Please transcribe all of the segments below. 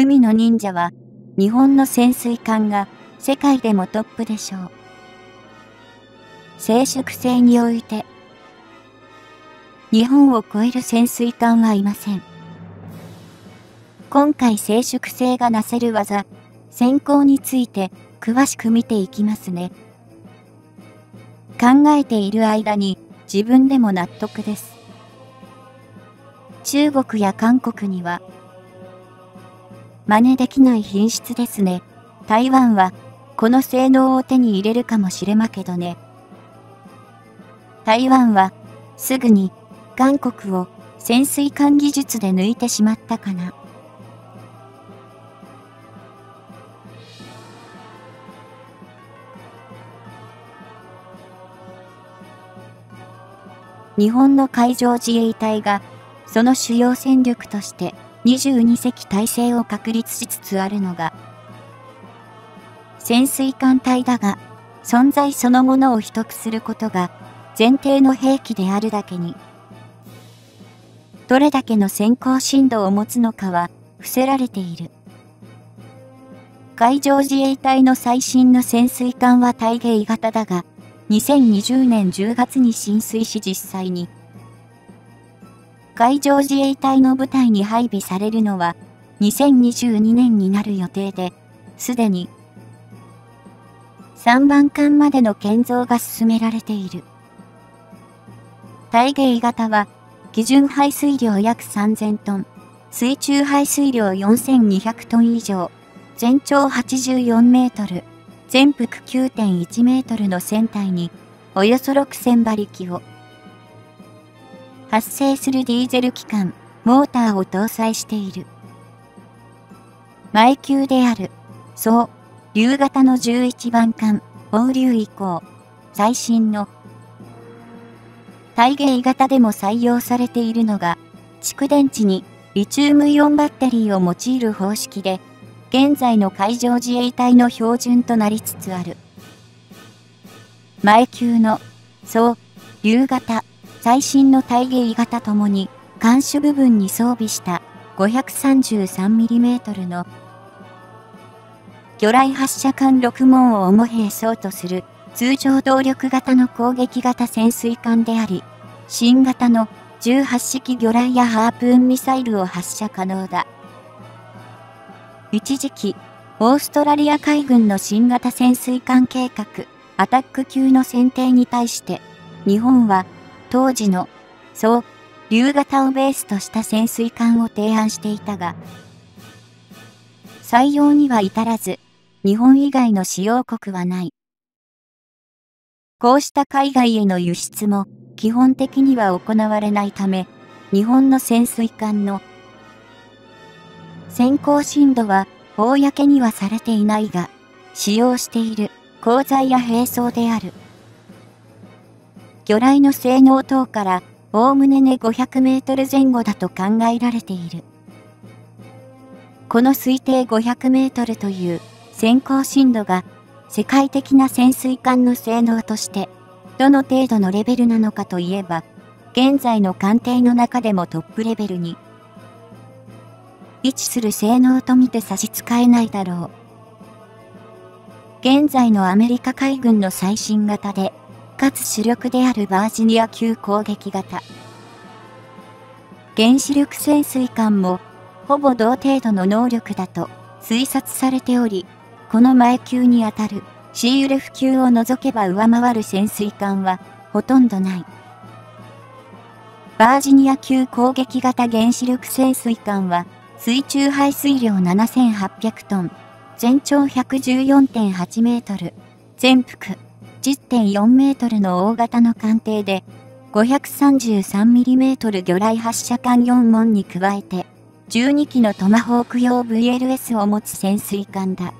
海の忍者は、日本の潜水艦が世界でもトップでしょう。静粛性において、日本を超える潜水艦はいません。今回静粛性がなせる技、先行について詳しく見ていきますね。考えている間に自分でも納得です。中国や韓国には真似できない品質ですね。台湾はこの性能を手に入れるかもしれまけどね。台湾はすぐに韓国を潜水艦技術で抜いてしまったかな。日本の海上自衛隊がその主要戦力として22隻体制を確立しつつあるのが、潜水艦隊だが、存在そのものを秘匿することが前提の兵器であるだけに、どれだけの先行深度を持つのかは伏せられている。海上自衛隊の最新の潜水艦は大芸型だが、2020年10月に浸水し実際に海上自衛隊の部隊に配備されるのは2022年になる予定で、すでに3番艦までの建造が進められている。大芸型は基準排水量約3000トン、水中排水量4200トン以上、全長84メートル、全幅9.1メートルの船体におよそ6000馬力を発生するディーゼル機関、モーターを搭載している。前級である、そう、竜型の11番艦、放流以降、最新の、体芸型でも採用されているのが、蓄電池にリチウムイオンバッテリーを用いる方式で、現在の海上自衛隊の標準となりつつある。前級の、そう、竜型、最新の体芸型ともに、艦首部分に装備した 533mm の魚雷発射艦6門を主兵装とする通常動力型の攻撃型潜水艦であり、新型の18式魚雷やハープーンミサイルを発射可能だ。一時期、オーストラリア海軍の新型潜水艦計画、アタック級の選定に対して、日本は当時の、そう、竜型をベースとした潜水艦を提案していたが、採用には至らず、日本以外の使用国はない。こうした海外への輸出も基本的には行われないため、日本の潜水艦の先行深度は公にはされていないが、使用している鋼材や兵装である。魚雷の性能等から、おおむねね500メートル前後だと考えられている。この推定500メートルという先行深度が世界的な潜水艦の性能としてどの程度のレベルなのかといえば現在の艦艇の中でもトップレベルに位置する性能と見て差し支えないだろう。現在のアメリカ海軍の最新型でかつ主力であるバージニア級攻撃型。原子力潜水艦も、ほぼ同程度の能力だと推察されており、この前級にあたる CULF 級を除けば上回る潜水艦はほとんどない。バージニア級攻撃型原子力潜水艦は水中排水量7800トン、全長114.8メートル、全幅10.4メートルの大型の艦艇で、533mm 魚雷発射艦4門に加えて、12機のトマホーク用 VLS を持つ潜水艦だ。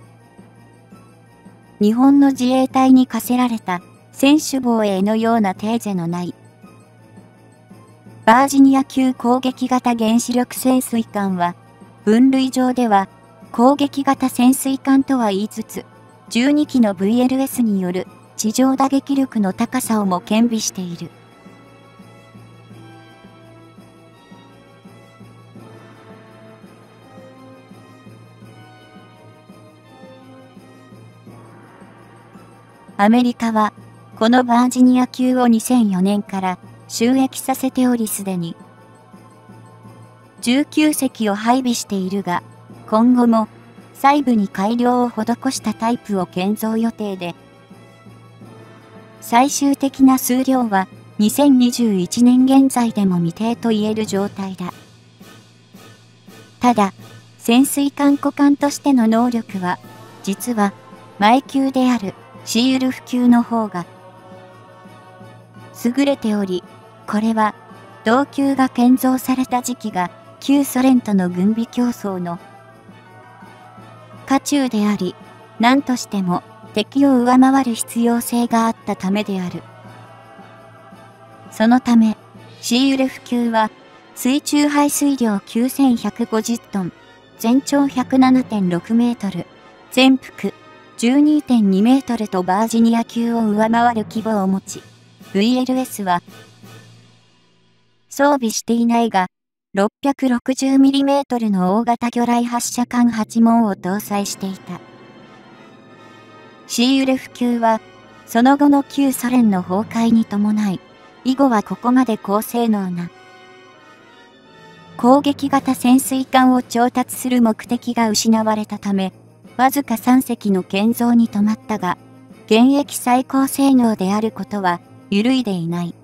日本の自衛隊に課せられた専守防衛のようなテーゼのない、バージニア級攻撃型原子力潜水艦は、分類上では攻撃型潜水艦とは言いつつ、12機の VLS による地上打撃力の高さをも兼備している。アメリカは、このバージニア級を2004年から収益させておりすでに、19隻を配備しているが、今後も細部に改良を施したタイプを建造予定で、最終的な数量は2021年現在でも未定と言える状態だ。ただ、潜水艦古艦としての能力は、実は、前級であるシーウルフ級の方が、優れており、これは、同級が建造された時期が、旧ソ連との軍備競争の、渦中であり、何としても敵を上回る必要性があったためである。そのため、シーウレフ級は、水中排水量9150トン、全長107.6メートル、全幅12.2メートルとバージニア級を上回る規模を持ち、VLS は、装備していないが、660mm の大型魚雷発射管8門を搭載していた。シーウレフ級は、その後の旧ソ連の崩壊に伴い、以後はここまで高性能な攻撃型潜水艦を調達する目的が失われたため、わずか3隻の建造に止まったが、現役最高性能であることは揺るいでいない。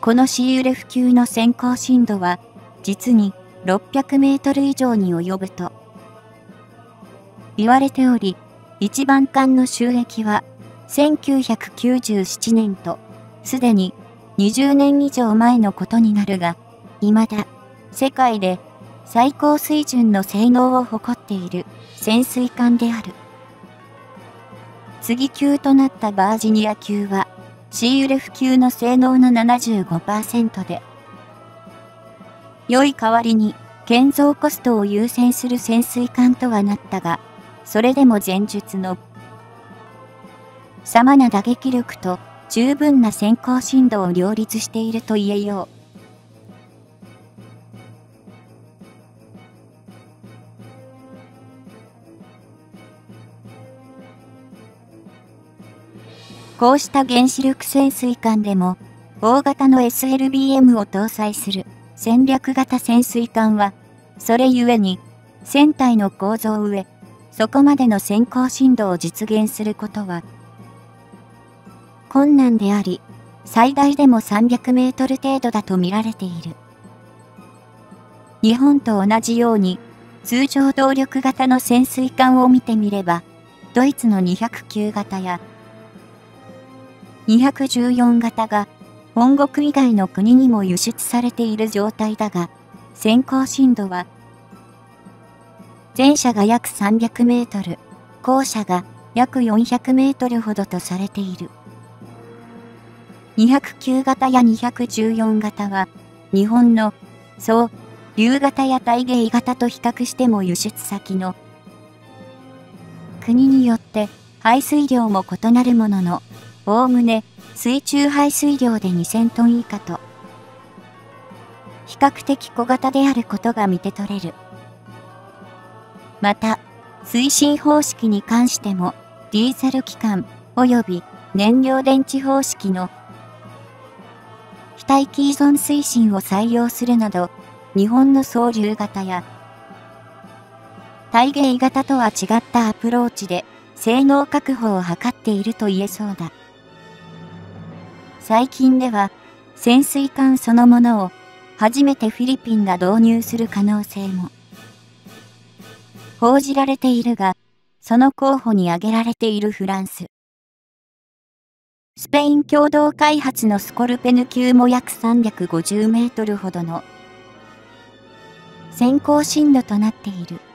このシーウレフ級の先行深度は、実に600メートル以上に及ぶと言われており、一番艦の収益は1997年とすでに20年以上前のことになるが、未だ世界で最高水準の性能を誇っている潜水艦である。次級となったバージニア級は、シーウレフ級の性能の75%で、良い代わりに建造コストを優先する潜水艦とはなったが、それでも前述の様な打撃力と十分な先行深度を両立していると言えよう。こうした原子力潜水艦でも、大型の SLBM を搭載する戦略型潜水艦は、それゆえに、船体の構造上、そこまでの先行深度を実現することは困難であり、最大でも300メートル程度だと見られている。日本と同じように、通常動力型の潜水艦を見てみれば、ドイツの209型や214型が本国以外の国にも輸出されている状態だが、先行深度は、前者が約300メートル、後者が約400メートルほどとされている。209型や214型は、日本の、そう、竜型や大芸型と比較しても輸出先の、国によって排水量も異なるものの、おおむね水中排水量で2000トン以下と、比較的小型であることが見て取れる。また、推進方式に関しても、ディーゼル機関及び燃料電池方式の非待機依存推進を採用するなど、日本の総流型や、体芸型とは違ったアプローチで、性能確保を図っていると言えそうだ。最近では、潜水艦そのものを、初めてフィリピンが導入する可能性も、報じられているが、その候補に挙げられているフランス。スペイン共同開発のスコルペヌ級も約350メートルほどの先行進路となっている。